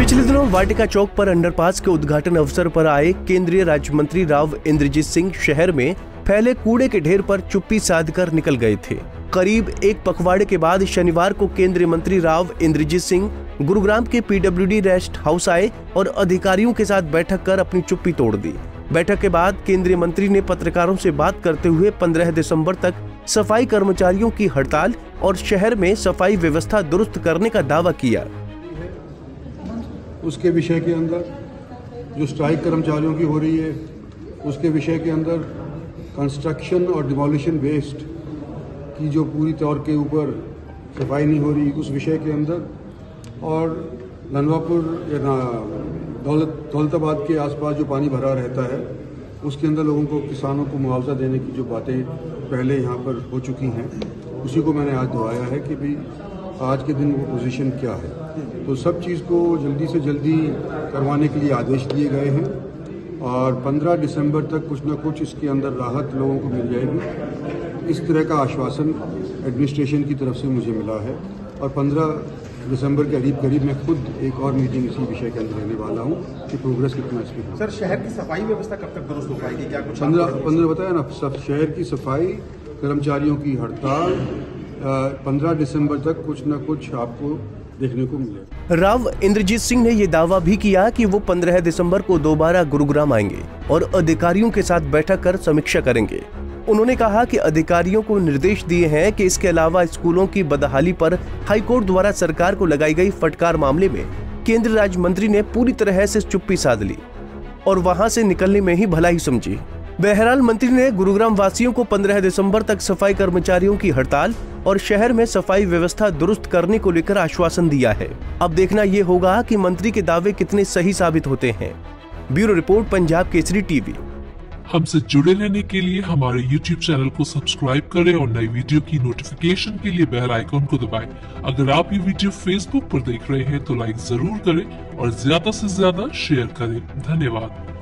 नेहरू वाटिका चौक पर अंडरपास के उद्घाटन अवसर पर आए केंद्रीय राज्य मंत्री राव इंद्रजीत सिंह शहर में फैले कूड़े के ढेर पर चुप्पी साध कर निकल गए थे। करीब एक पखवाड़े के बाद शनिवार को केंद्रीय मंत्री राव इंद्रजीत सिंह गुरुग्राम के पीडब्ल्यूडी रेस्ट हाउस आए और अधिकारियों के साथ बैठक कर अपनी चुप्पी तोड़ दी। बैठक के बाद केंद्रीय मंत्री ने पत्रकारों से बात करते हुए 15 दिसंबर तक सफ़ाई कर्मचारियों की हड़ताल और शहर में सफ़ाई व्यवस्था दुरुस्त करने का दावा किया। उसके विषय के अंदर, जो स्ट्राइक कर्मचारियों की हो रही है, उसके विषय के अंदर कंस्ट्रक्शन और डिमोलिशन वेस्ट की जो पूरी तौर के ऊपर सफ़ाई नहीं हो रही, उस विषय के अंदर। और ननवापुर या दौलत, दौलताबाद के आसपास जो पानी भरा रहता है, उसके अंदर लोगों को, किसानों को मुआवजा देने की जो बातें पहले यहाँ पर हो चुकी हैं, उसी को मैंने आज दोहराया है कि भाई आज के दिन वो पोजीशन क्या है? तो सब चीज़ को जल्दी से जल्दी करवाने के लिए आदेश दिए गए हैं और 15 दिसंबर तक कुछ ना कुछ इसके अंदर राहत लोगों को मिल जाएगी। इस तरह का आश्वासन एडमिनिस्ट्रेशन की तरफ़ से मुझे मिला है और 15 दिसंबर के करीब करीब मैं खुद एक और मीटिंग इसी विषय के अंदर रहने वाला हूँ कि प्रोग्रेस कितना इसकी सर शहर की सफ़ाई व्यवस्था कब तक दुरुस्त हो पाएगी? क्या कुछ पंद्रह पंद्रह बताया ना सब शहर की सफ़ाई कर्मचारियों की हड़ताल पंद्रह दिसंबर तक कुछ न कुछ आपको देखने को मिलेगा। राव, इंद्रजीत सिंह ने ये दावा भी किया कि वो 15 दिसंबर को दोबारा गुरुग्राम आएँगे और अधिकारियों के साथ बैठक कर समीक्षा करेंगे। उन्होंने कहा कि अधिकारियों को निर्देश दिए हैं कि इसके अलावा स्कूलों की बदहाली पर हाईकोर्ट द्वारा सरकार को लगाई गई फटकार मामले में केंद्रीय राज्य मंत्री ने पूरी तरह से चुप्पी साध ली और वहाँ से निकलने में ही भलाई समझी। बहरहाल मंत्री ने गुरुग्राम वासियों को 15 दिसंबर तक सफ़ाई कर्मचारियों की हड़ताल और शहर में सफ़ाई व्यवस्था दुरुस्त करने को लेकर आश्वासन दिया है। अब देखना ये होगा कि मंत्री के दावे कितने सही साबित होते हैं। Bureau report, Punjab Kesari TV. हमसे जुड़े रहने के लिए हमारे YouTube चैनल को सब्सक्राइब करें और नई वीडियो की नोटिफिकेशन के लिए बेल आइकॉन को दबाएँ। अगर आप ये वीडियो Facebook पर देख रहे हैं तो लाइक ज़रूर करें और ज़्यादा से ज़्यादा शेयर करें। धन्यवाद।